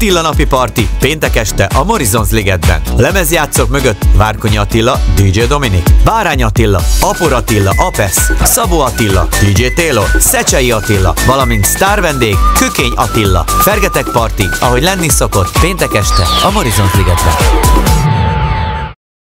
Attila napi parti péntek este a Morizons Ligetben. Lemezjátszók mögött Várkonyi Attila, DJ Dominik, Bárány Attila, Apor Attila, Apesz, Szabó Attila, DJ Taylor, Szecsei Attila, valamint sztár vendég Kökény Attila. Fergetek Parti, ahogy lenni szokott, péntek este a Morizons Ligetben.